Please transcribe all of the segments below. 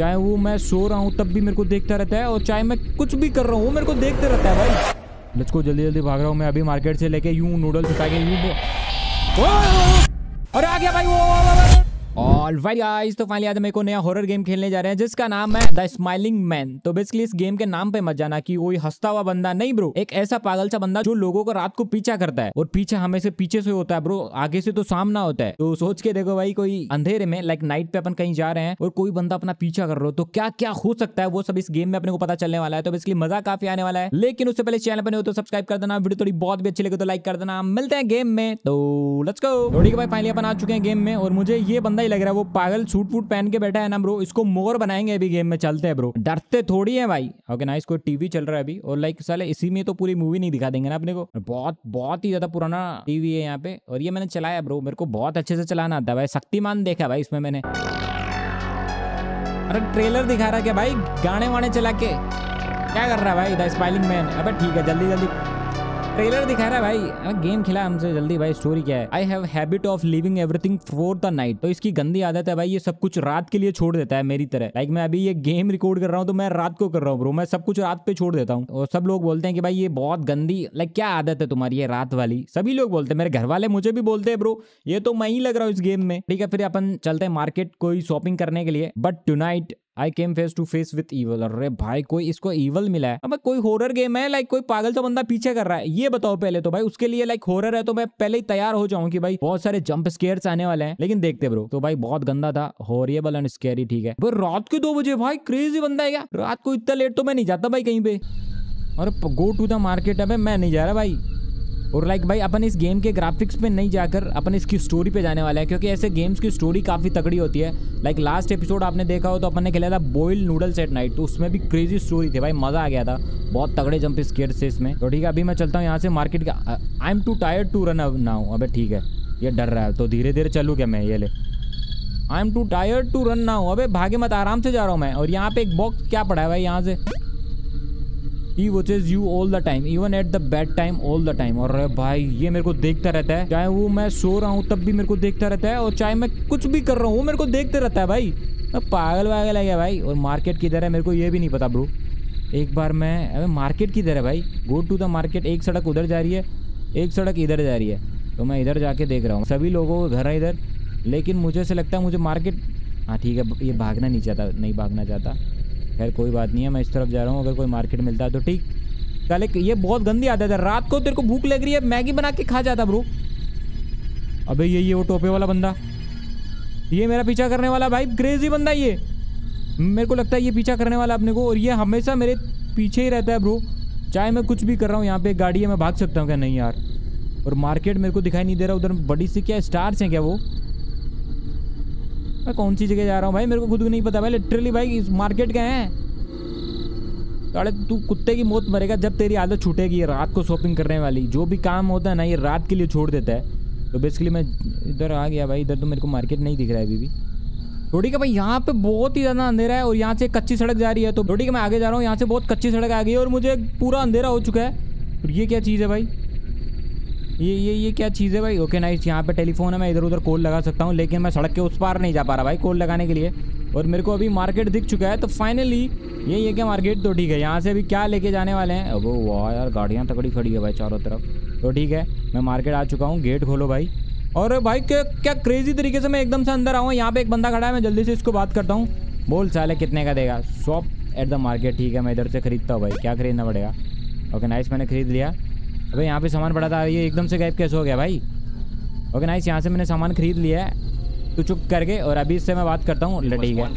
चाहे वो मैं सो रहा हूँ तब भी मेरे को देखता रहता है और चाहे मैं कुछ भी कर रहा हूँ वो मेरे को देखते रहता है भाई लेट्स को जल्दी जल्दी भाग रहा हूँ मैं अभी मार्केट से लेके यूँ नूडल्स उठा के यूँ वो- आ गया भाई अरे आ गया भाई वो, वो, वो, वो। ऑलराइट गाइस तो फाइनली आज हम एक नया हॉरर गेम खेलने जा रहे हैं, जिसका नाम है द स्माइलिंग मैन तो बेसिकली इस गेम के नाम पे मत जाना कि कोई हंसता हुआ बंदा नहीं ब्रो एक ऐसा पागल सा बंदा जो लोगों को रात को पीछा करता है और पीछे हमेशा पीछे से होता है ब्रो आगे से तो सामना होता है। तो सोच के देखो भाई, कोई अंधेरे में लाइक नाइट पे अपन कहीं जा रहे हैं और कोई बंदा अपना पीछा कर रहा हो तो क्या क्या हो सकता है? वो सब इस गेम में अपने को पता चलने वाला है। तो बेसिकली मज़ा काफ़ी आने वाला है। लेकिन उससे पहले चैनल पर नहीं हो तो सब्सक्राइब कर देना। वीडियो थोड़ी बहुत भी अच्छी लगे तो लाइक कर देना। मिलते हैं गेम में। तो लेट्स गो भाई फाइनली अपन आ चुके हैं गेम में और मुझे ये बंदा ही लग रहा है, वो पागल सूट फूट पहन के बैठा है ना ब्रो इसको मोर बनाएँगे अभी गेम में, चलते हैं ब्रो डरते थोड़ी है भाई। ओके ना इसको टीवी चल रहा है अभी। और लाइक साले, इसी में तो पूरी मूवी नहीं दिखा देंगे ना अपने को। बहुत बहुत ही ज़्यादा पुराना टीवी है यहाँ पे। और ये मैंने चलाया ब्रो मेरे को बहुत अच्छे से चलाना आता भाई। शक्तिमान देखा भाई इसमें मैंने। अरे ट्रेलर दिखा रहा क्या भाई? गाने वाने चला के। क्या कर रहा है भाई द स्माइलिंग मैन अबे ठीक है, जल्दी जल्दी। ट्रेलर दिखा रहा है भाई। गेम खिला हमसे जल्दी भाई स्टोरी क्या है? I have habit of living everything for the night तो इसकी गंदी आदत है भाई, ये सब कुछ रात के लिए छोड़ देता है मेरी तरह। लाइक मैं अभी ये गेम रिकॉर्ड कर रहा हूँ तो मैं रात को कर रहा हूँ ब्रो मैं सब कुछ रात पे छोड़ देता हूँ। और सब लोग बोलते हैं कि भाई ये बहुत गंदी लाइक क्या आदत है तुम्हारी ये रात वाली? सभी लोग बोलते हैं, मेरे घर वाले मुझे भी बोलते हैं ब्रो ये तो मैं ही लग रहा हूँ इस गेम में। ठीक है, फिर अपन चलते हैं मार्केट कोई शॉपिंग करने के लिए। But to I came face to face with evil अरे भाई, कोई इसको ईवल मिला है? अब कोई हॉरर गेम है? लाइक कोई पागल सा बंदा पीछे कर रहा है। ये बताओ पहले तो भाई, उसके लिए लाइक हॉरर है तो मैं पहले ही तैयार हो जाऊँ कि भाई बहुत सारे जंप स्केयर्स आने वाले हैं। लेकिन देखते ब्रो तो भाई बहुत गंदा था हॉरिएबल एंड स्केरी ठीक है। रात के दो बजे भाई क्रेजी बंदा है क्या? रात को इतना लेट तो मैं नहीं जाता भाई कहीं पे। अरे गो टू द मार्केट है मैं नहीं जा रहा भाई। और लाइक भाई, अपन इस गेम के ग्राफिक्स पे नहीं जाकर अपन इसकी स्टोरी पे जाने वाले हैं, क्योंकि ऐसे गेम्स की स्टोरी काफ़ी तगड़ी होती है। लाइक लास्ट एपिसोड आपने देखा हो तो अपन ने खेला था बॉइल नूडल्स एट नाइट तो उसमें भी क्रेजी स्टोरी थी। भाई, मज़ा आ गया था। बहुत तगड़े जंप स्केट से इसमें। तो ठीक है, अभी मैं चलता हूँ यहाँ से मार्केट का I am too tired to run now अबे ठीक है, ये डर रहा है। तो धीरे धीरे चलूँ क्या मैं? ये ले। I am too tired to run now अबे, भागे मत, आराम से जा रहा हूँ मैं। और यहाँ पे एक बॉक्स क्या पड़ा है भाई, यहाँ से? He watches you all the time even at the bad time all the time और भाई, ये मेरे को देखता रहता है। चाहे वो मैं सो रहा हूँ, तब भी मेरे को देखता रहता है, और चाहे मैं कुछ भी कर रहा हूँ, वो मेरे को देखते रहता है भाई। पागल वागल है भाई? और मार्केट किधर है, मेरे को ये भी नहीं पता ब्रो एक बार मैं, अबे मार्केट किधर है भाई? गो टू द मार्केट एक सड़क उधर जा रही है, एक सड़क इधर जा रही है। तो मैं इधर जाके देख रहा हूँ। सभी लोगों का घर है इधर, लेकिन मुझे ऐसे लगता है मुझे मार्केट हाँ ठीक है, ये भागना नहीं चाहता, नहीं भागना चाहता। खैर, कोई बात नहीं है, मैं इस तरफ़ जा रहा हूँ, अगर कोई मार्केट मिलता है तो ठीक। चले ये बहुत गंदी आदत है। रात को तेरे को भूख लग रही है, मैगी बना के खा जाता ब्रो। अबे, ये ये वो टोपे वाला बंदा। ये मेरा पीछा करने वाला भाई क्रेजी बंदा ये। मेरे को लगता है ये पीछा करने वाला अपने को, और ये हमेशा मेरे पीछे ही रहता है ब्रो। चाहे मैं कुछ भी कर रहा हूँ, यहाँ पे गाड़ी है, मैं भाग सकता हूँ क्या? नहीं यार। और मार्केट मेरे को दिखाई नहीं दे रहा, उधर बड़ी सी क्या स्टार्स हैं क्या वो? मैं कौन सी जगह जा रहा हूँ भाई? मेरे को खुद को नहीं पता भाई लिटरली भाई मार्केट गए हैं। अरे तू कुत्ते की मौत मरेगा जब तेरी आदत छूटेगी, रात को शॉपिंग करने वाली। जो भी काम होता है ना, ये रात के लिए छोड़ देता है। तो बेसिकली मैं इधर आ गया भाई, इधर तो मेरे को मार्केट नहीं दिख रहा है अभी भी। रोटी का भाई, यहाँ पे बहुत ही ज़्यादा अंधेरा है और यहाँ से कच्ची सड़क जा रही है। तो रोटी का मैं आगे जा रहा हूँ, यहाँ से बहुत कच्ची सड़क आ गई है और मुझे पूरा अंधेरा हो चुका है। और ये क्या चीज़ है भाई? ये ये ये क्या चीज़ है भाई? ओके नाइस यहाँ पे टेलीफोन है, मैं इधर उधर कॉल लगा सकता हूँ, लेकिन मैं सड़क के उस पार नहीं जा पा रहा भाई कॉल लगाने के लिए। और मेरे को अभी मार्केट दिख चुका है तो फाइनली ये ये क्या मार्केट तो ठीक है, यहाँ से अभी क्या लेके जाने वाले हैं? अब वाह यार, गाड़ियाँ तकड़ी खड़ी है भाई चारों तरफ़। तो ठीक है, मैं मार्केट आ चुका हूँ गेट खोलो भाई। और भाई, क्या क्या क्रेजी तरीके से मैं एकदम से अंदर आऊँ? यहाँ पे एक बंदा खड़ा है, मैं जल्दी से इसको बात करता हूँ। बोल, साले, कितने का देगा? शॉप एट द मार्केट ठीक है, मैं इधर से खरीदता हूँ भाई, क्या खरीदना पड़ेगा? ओके नाइस मैंने खरीद लिया। अबे यहाँ पे सामान पड़ा था ये एकदम से गायब कैसे हो गया भाई? ओके नाइस यहाँ से मैंने सामान खरीद लिया है तो चुप करके और अभी इससे मैं बात करता हूँ ठीक है.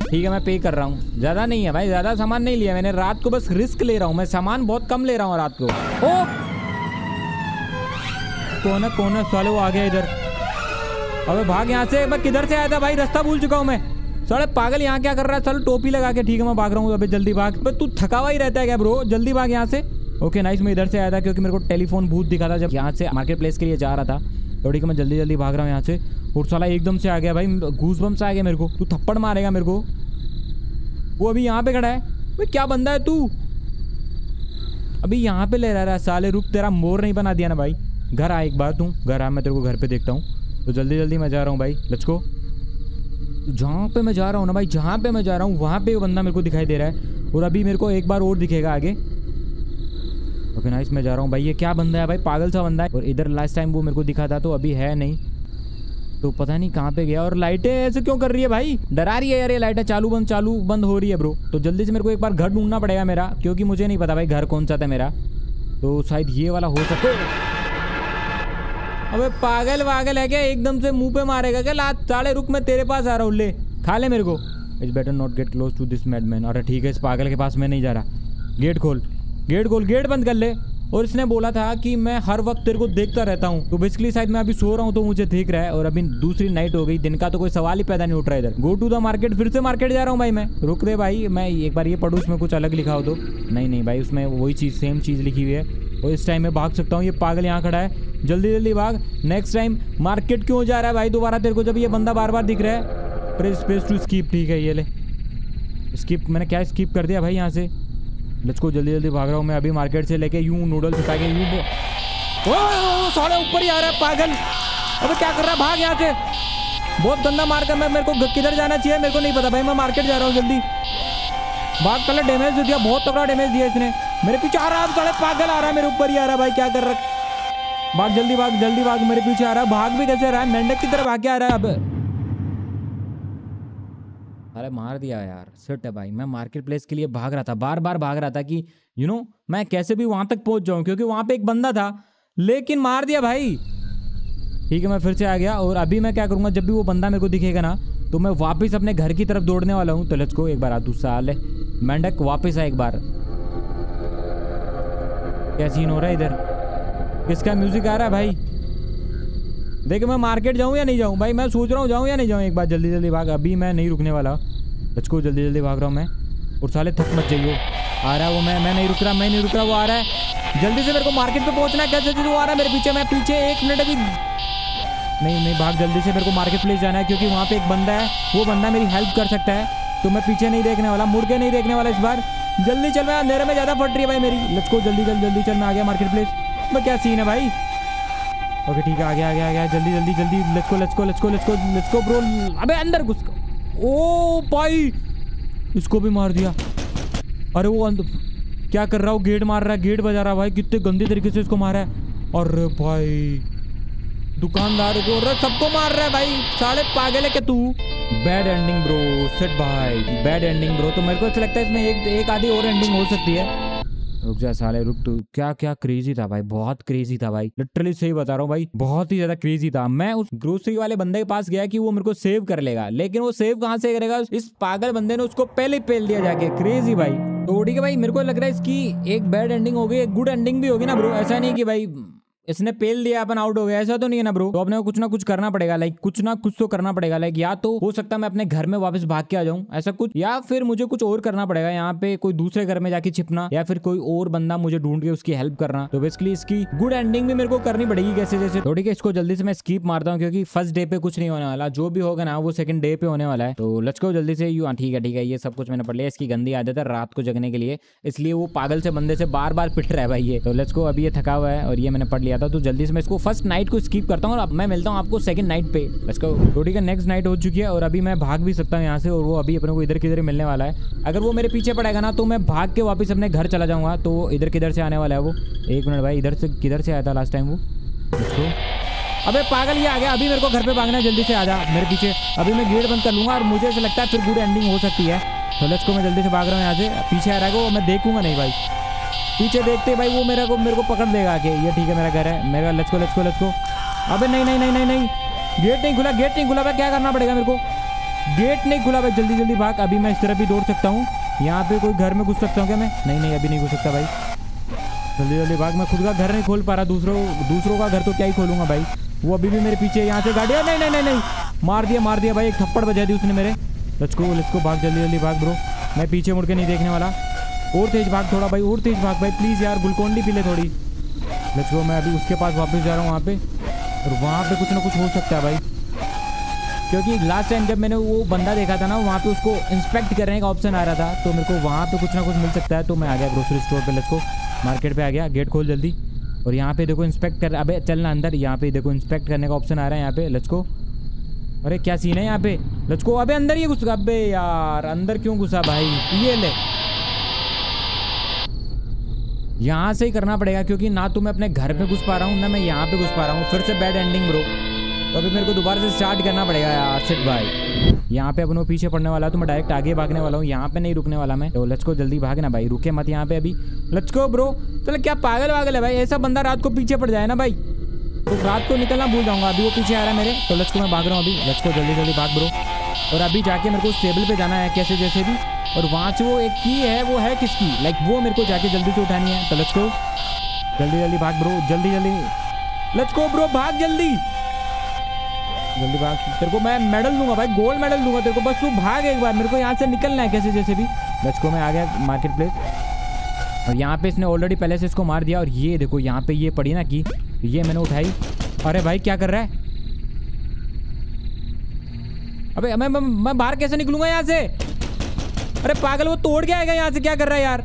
ठीक है मैं पे कर रहा हूँ। ज़्यादा नहीं है भाई ज़्यादा सामान नहीं लिया मैंने रात को बस रिस्क ले रहा हूँ मैं सामान बहुत कम ले रहा हूँ रात को। ओ! कौन है कौन है? साले वो आ गया इधर। अबे भाग यहाँ से मैं किधर से आया था भाई? रास्ता भूल चुका हूँ मैं। साले पागल यहाँ क्या कर रहा है? चलो टोपी लगा के ठीक है मैं भाग रहा हूँ अबे जल्दी भाग। तू थका हुआ ही रहता है क्या ब्रो जल्दी भाग यहाँ से। ओके नाइस मैं इधर से आया था क्योंकि मेरे को टेलीफोन भूत दिखा था जब यहाँ से मार्केट प्लेस के लिए जा रहा था। तो ठीक है, मैं जल्दी जल्दी भाग रहा हूँ यहाँ से। और साला एकदम से आ गया भाई घूस बम से आ गया मेरे को। तू थप्पड़ मारेगा मेरे को। वो अभी यहाँ पे खड़ा है। भाई, क्या बंदा है तू? अभी यहाँ पे ले रहा है साले, रुक, तेरा मोर नहीं बना दिया ना भाई। घर आ एक बार तू। घर आ, मैं तेरे को घर पे देखता हूँ। तो जल्दी जल्दी मैं जा रहा हूँ भाई। गो जहाँ पे मैं जा रहा हूँ ना भाई, जहाँ पे मैं जा रहा हूँ, वहाँ पे बंदा मेरे को दिखाई दे रहा है। और अभी मेरे को एक बार और दिखेगा आगे। ओके नाइस मैं जा रहा हूँ। भाई, ये क्या बंदा है? भाई, पागल सा बंदा है। और इधर लास्ट टाइम वो मेरे को दिखा था तो अभी है नहीं। तो पता नहीं कहाँ पे गया। और लाइटें ऐसे क्यों कर रही है भाई? डरा रही है यार ये लाइटें। चालू बंद चालू बंद हो रही है ब्रो तो जल्दी से मेरे को एक बार घर ढूंढना पड़ेगा मेरा, क्योंकि मुझे नहीं पता भाई घर कौन सा था मेरा। तो शायद ये वाला हो सकता है। अबे, पागल वागल है क्या? एकदम से मुँह पे मारेगा क्या? लात साले रुक, मैं तेरे पास आ रहा हूँ, ले। खा ले मेरे को। It's better not get close to this madman अरे ठीक है, इस पागल के पास मैं नहीं जा रहा। गेट खोल। गेट खोल, गेट बंद कर ले। और इसने बोला था कि मैं हर वक्त तेरे को देखता रहता हूँ। तो बेसिकली शायद मैं अभी सो रहा हूँ तो मुझे देख रहा है और अभी दूसरी नाइट हो गई। दिन का तो कोई सवाल ही पैदा नहीं उठ रहा इधर। गो टू द मार्केट फिर से मार्केट जा रहा हूँ भाई मैं। रुक दे भाई, मैं एक बार ये पढ़ू, उसमें कुछ अलग लिखा हो तो। नहीं नहीं भाई, उसमें वही चीज़ सेम चीज़ लिखी हुई है। और इस टाइम मैं भाग सकता हूँ, ये पागल यहाँ खड़ा है। जल्दी जल्दी भाग। नेक्स्ट टाइम मार्केट क्यों जा रहा है भाई दोबारा तेरे को, जब ये बंदा बार बार दिख रहा है? प्रेस स्पेस टू स्कीप ठीक है, ये ले। स्किप मैंने क्या स्किप कर दिया भाई यहाँ से? लेट्स को जल्दी जल्दी भाग रहा हूँ मैं अभी मार्केट से लेके यूँ नूडल्स उठा के यूँ साले ऊपर ही आ रहा है, पागल। अबे क्या कर रहा है? भाग यहाँ से। बहुत गंदा मार कर मैं मेरे को किधर जाना चाहिए? मेरे को नहीं पता भाई, मैं मार्केट जा रहा हूँ जल्दी। भाग कल डैमेज दे दिया, बहुत तगड़ा डैमेज दिया इसने। मेरे पीछे आ रहा है साले पागल आ रहा है, मेरे ऊपर ही आ रहा है भाई, क्या कर रहा भाग, जल्दी भाग जल्दी भाग, मेरे पीछे आ रहा है। भाग भी कैसे रहा है? मेंढक की तरफ़ भाग के आ रहा है अब। अरे मार दिया यार। सिट है भाई, मैं मार्केट प्लेस के लिए भाग रहा था बार बार भाग रहा था कि यू नो मैं कैसे भी वहाँ तक पहुँच जाऊँ, क्योंकि वहाँ पे एक बंदा था, लेकिन मार दिया भाई। ठीक है, मैं फिर से आ गया और अभी मैं क्या करूँगा, जब भी वो बंदा मेरे को दिखेगा ना तो मैं वापस अपने घर की तरफ़ दौड़ने वाला हूँ। तो लेट्स को एक बार आ दूसरा हाल है। मेंढक वापस आ एक बार। क्या सीन हो रहा है इधर? किसका म्यूज़िक आ रहा है भाई? देख, मैं मार्केट जाऊँ या नहीं जाऊँ? भाई, मैं सोच रहा हूँ, जाऊँ या नहीं जाऊँ? एक बार जल्दी जल्दी भाग। अभी मैं नहीं रुकने वाला। को जल्दी जल्दी भाग रहा हूँ मैं। और साले, थक मत जाइए आ रहा है वो, मैं मैं नहीं रुक रहा, मैं नहीं रुक रहा, वो आ रहा है। जल्दी से मेरे को मार्केट पे पहुँचना है। कैसे वो आ रहा है मेरे पीछे? मैं पीछे एक मिनट अभी नहीं नहीं, भाग, जल्दी से मेरे को मार्केट प्लेस जाना है, क्योंकि वहाँ पे एक बंदा है। वो बंदा मेरी हेल्प कर सकता है। तो मैं पीछे नहीं देखने वाला, मुड़ के नहीं देखने वाला इस बार। जल्दी चल, मैं अंधेरे में ज़्यादा फट रही है भाई मेरी। लचको जल्दी जल्दी जल्दी चल, मैं आ गया मार्केट प्लेस मैं क्या सीन है भाई? ओके ठीक है आ गया आ गया आ गया जल्दी जल्दी जल्दी लेट्स को लेट्स को लेट्स को लेट्स को लेट्स को ब्रो अबे अंदर घुस ओ भाई, इसको भी मार दिया। अरे वो अंदर, क्या कर रहा हूँ? गेट मार रहा है, गेट बजा रहा है भाई, कितने गंदे तरीके से इसको मारा है। अरे भाई, दुकानदार को सबको मार रहा है भाई साढ़े पागल है क्या तू? बैड एंडिंग ब्रो सेट भाई बैड एंडिंग ब्रो तो मेरे को अच्छा लगता है इसमें एक एक आधी और एंडिंग हो सकती है। रुक जा साले, रुक तू। क्या क्या क्रेजी था भाई? बहुत क्रेजी था भाई। लिटरली सही बता रहा हूँ भाई, बहुत ही ज़्यादा क्रेजी था। मैं उस ग्रोसरी वाले बंदे के पास गया कि वो मेरे को सेव कर लेगा। लेकिन वो सेव कहाँ से करेगा? इस पागल बंदे ने उसको पहले पेल दिया जाके। क्रेजी भाई। तो ठीक है भाई, मेरे को लग रहा है इसकी एक बैड एंडिंग होगी एक गुड एंडिंग भी होगी ना ब्रो ऐसा नहीं कि भाई इसने पेल दिया, अपन आउट हो गया। ऐसा तो नहीं है ना ब्रो तो अपने को कुछ ना कुछ करना पड़ेगा लाइक कुछ ना कुछ तो करना पड़ेगा। लाइक या तो हो सकता है मैं अपने घर में वापस भाग के आ जाऊँ, ऐसा कुछ, या फिर मुझे कुछ और करना पड़ेगा, यहाँ पे कोई दूसरे घर में जाके छिपना, या फिर कोई और बंदा मुझे ढूंढ के उसकी हेल्प करना। तो बेसिकली इसकी गुड एंडिंग भी मेरे को करनी पड़ेगी कैसे जैसे। तो ठीक है, इसको जल्दी से मैं स्कीप मारता हूँ, क्योंकि फ़र्स्ट डे पे कुछ नहीं होने वाला। जो भी होगा ना, वो सेकंड डे पे होने वाला है। तो लच को जल्दी से यू हाँ ठीक है ठीक है, ये सब कुछ मैंने पढ़ लिया। इसकी गंदी आदत है रात को जगने के लिए। इसलिए वो पागल से बंदे से बार बार पिट रहा है भाई ये। तो लच को अभी ये थका हुआ है, और ये मैंने पढ़ लिया। था तो जल्दी से मैं इसको फ़र्स्ट नाइट को स्कीप करता हूँ और अब मैं मिलता हूँ आपको सेकंड नाइट पे। तो ठीक है नेक्स्ट नाइट हो चुकी है और अभी मैं भाग भी सकता हूँ यहाँ से और वो अभी अपने को इधर किधर मिलने वाला है। अगर वो मेरे पीछे पड़ेगा ना तो मैं भाग के वापस अपने घर चला जाऊँगा तो इधर किधर से आने वाला है वो? एक मिनट भाई, इधर से किधर से आया था लास्ट टाइम वो? उसको अबे पागल, ये आ गया। अभी मेरे को घर पे भागना जल्दी से आ जा मेरे पीछे। अभी मैं गेट बंद कर लूँगा और मुझे ऐसा लगता है फिर गुड एंडिंग हो सकती है। तो लेट्स को मैं जल्दी से भाग रहा हूँ यहाँ से। पीछे आ रहा है वो, मैं देखूँगा नहीं भाई। पीछे देखते भाई, वो मेरा को, मेरे को पकड़ देगा आके। ये ठीक है, मेरा घर है। मेरा लचको लचको लचको अबे नहीं नहीं नहीं नहीं नहीं। गेट नहीं खुला गेट नहीं खुला, भाई, क्या करना पड़ेगा मेरे को? गेट नहीं खुला, भाई, जल्दी जल्दी भाग। अभी मैं इस तरफ़ भी दौड़ सकता हूँ। यहाँ पे कोई घर में घुस सकता हूँ क्या मैं? नहीं नहीं, अभी नहीं घुस सकता भाई। जल्दी जल्दी भाग। मैं खुद का घर नहीं खोल पा रहा, दूसरों दूसरों का घर तो क्या ही खोलूँगा भाई। वो अभी भी मेरे पीछे यहाँ से गाड़ी नहीं नहीं नहीं नहीं। मार दिया मार दिया भाई, एक थप्पड़ बजा दी उसने मेरे। लचको लचको भाग, जल्दी जल्दी भाग ब्रो मैं पीछे मुड़ के नहीं देखने वाला। और तेज भाग थोड़ा भाई, और तेज भाग भाई प्लीज़ यार, गुलकोंडी पी ले थोड़ी। लेट्स गो मैं अभी उसके पास वापस जा रहा हूँ वहाँ पे। और वहाँ पे कुछ ना कुछ हो सकता है भाई। क्योंकि लास्ट टाइम जब मैंने वो बंदा देखा था ना, वहाँ पे उसको इंस्पेक्ट करने का ऑप्शन आ रहा था तो मेरे को वहाँ पे कुछ ना कुछ मिल सकता है तो मैं आ गया ग्रोसरी स्टोर पे लेट्स को मार्केट पे आ गया गेट खोल जल्दी। और यहाँ पे देखो इंस्पेक्ट कर अबे चलना अंदर, यहाँ पे देखो इंस्पेक्ट करने का ऑप्शन आ रहा है यहाँ पे लेट्स को अरे क्या सीन है यहाँ पे? गो अबे अंदर ये घुस अबे यार, अंदर क्यों घुसा भाई? ये ले। यहाँ से ही करना पड़ेगा, क्योंकि ना तो मैं अपने घर पे घुस पा रहा हूँ, ना मैं यहाँ पे घुस पा रहा हूँ। फिर से बैड एंडिंग ब्रो तो अभी मेरे को दोबारा से स्टार्ट करना पड़ेगा यार सिट भाई यहाँ पे अपनों पीछे पड़ने वाला तो मैं डायरेक्ट आगे भागने वाला हूँ। यहाँ पे नहीं रुकने वाला मैं। तो लेट्स को जल्दी भागना भाई, रुके मत यहाँ पे अभी। लेट्स को ब्रो चलो, क्या पागल वागल है भाई? ऐसा बंदा रात को पीछे पड़ जाए ना भाई। तो रात को निकलना भूल जाऊँगा, अभी वो पीछे आ रहा है मेरे। तो लेट्स को मैं भाग रहा हूँ अभी। लेट्स को जल्दी जल्दी भाग ब्रो और अभी जाके मेरे को टेबल पे जाना है कैसे जैसे भी। और वहाँ से वो एक की है वो है किसकी? लाइक वो मेरे को जाके जल्दी से उठानी है। तो लेट्स को जल्दी जल्दी भाग ब्रो जल्दी जल्दी। लेट्स गो ब्रो भाग जल्दी। जल्दी भाग। तेरे को मैं मेडल दूँगा भाई गोल्ड मेडल दूँगा तेरे को। बस तू भाग एक बार मेरे को यहाँ से निकलना है कैसे जैसे भी। लेट्स को मैं आ गया मार्केट प्लेस और यहाँ पे इसने ऑलरेडी पहले से इसको मार दिया। और ये देखो यहाँ पे ये पड़ी ना कि। ये मैंने उठाई। अरे भाई क्या कर रहा है? अबे मैं, मैं बाहर कैसे निकलूँगा यहाँ से? अरे पागल वो तोड़ के आएगा यहाँ से। क्या कर रहा है यार?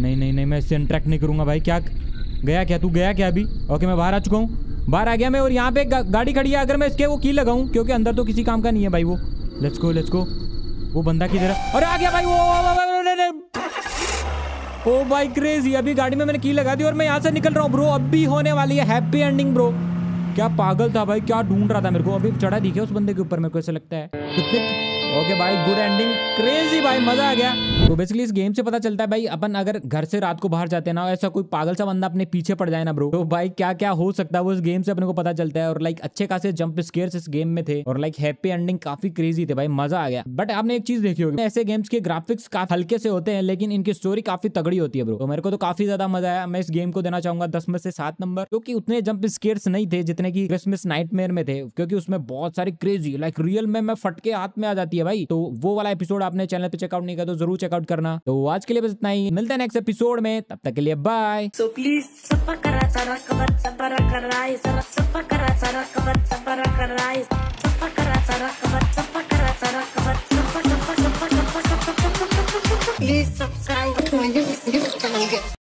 नहीं नहीं नहीं मैं इससे इंटरेक्ट नहीं करूँगा भाई। क्या गया क्या तू? गया क्या अभी? ओके मैं बाहर आ चुका हूँ। बाहर आ गया मैं और यहाँ पे गा, गाड़ी खड़ी है। अगर मैं इसके वो की लगाऊँ क्योंकि अंदर तो किसी काम का नहीं है भाई वो। लेट्स गो लेट्स गो वो बंदा की है? अरे आ गया भाई वो, ओ भाई क्रेजी अभी गाड़ी में मैंने की लगा दी और मैं यहाँ से निकल रहा हूँ ब्रो अब भी होने वाली है। हैप्पी एंडिंग ब्रो क्या पागल था भाई? क्या ढूंढ रहा था मेरे को? अभी चढ़ा दिखे उस बंदे के ऊपर मेरे को, ऐसा लगता है। ओके भाई गुड एंडिंग क्रेजी भाई, मज़ा आ गया। तो बेसिकली इस गेम से पता चलता है, भाई, अपन अगर घर से रात को बाहर जाते ना, ऐसा कोई पागल सा बंदा अपने पीछे पड़ जाए ना ब्रो तो भाई क्या क्या हो सकता है वो इस गेम से अपने को पता चलता है और लाइक अच्छे खासे जंप स्केयर इस गेम में थे और लाइक हैप्पी एंडिंग काफ़ी क्रेजी थे, भाई, मज़ा आ गया। बट आपने एक चीज़ देखी होगी, ऐसे गेम्स के ग्राफिक्स काफ़ी हल्के से होते हैं, लेकिन इनकी स्टोरी काफ़ी तगड़ी होती है ब्रो तो मेरे को तो काफ़ी ज़्यादा मज़ा आया। मैं इस गेम को देना चाहूँगा दस में से सात नंबर क्योंकि उतने जंप स्केयर्स नहीं थे जितने की क्रिसमस नाइटमेयर में थे, क्योंकि उसमें बहुत सारी क्रेजी लाइक रियल में फटके हाथ में आ जाती है, भाई। तो वो वाला एपिसोड आपने चैनल पे चेकआउट नहीं किया तो ज़रूर चेकआउट आउट करना तो आज के लिए बस इतना ही मिलते हैं नेक्स्ट एपिसोड में तब तक के लिए bye so please Please subscribe.